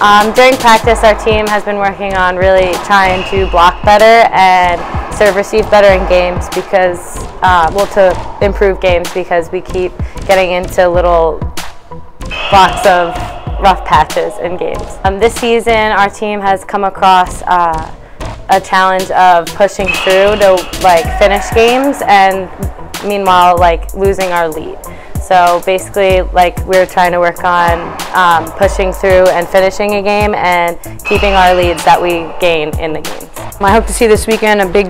Um, during practice, our team has been working on really trying to block better and serve receive better in games because, uh, well, to improve games because we keep getting into little blocks of rough patches in games. Um, this season, our team has come across uh, a challenge of pushing through to like finish games and meanwhile like losing our lead. So basically, like we're trying to work on um, pushing through and finishing a game and keeping our leads that we gain in the games. I hope to see this weekend a big,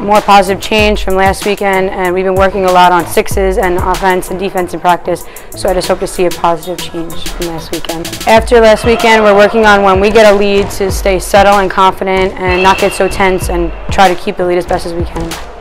more positive change from last weekend, and we've been working a lot on sixes and offense and defense in practice, so I just hope to see a positive change from last weekend. After last weekend, we're working on when we get a lead to stay subtle and confident and not get so tense and try to keep the lead as best as we can.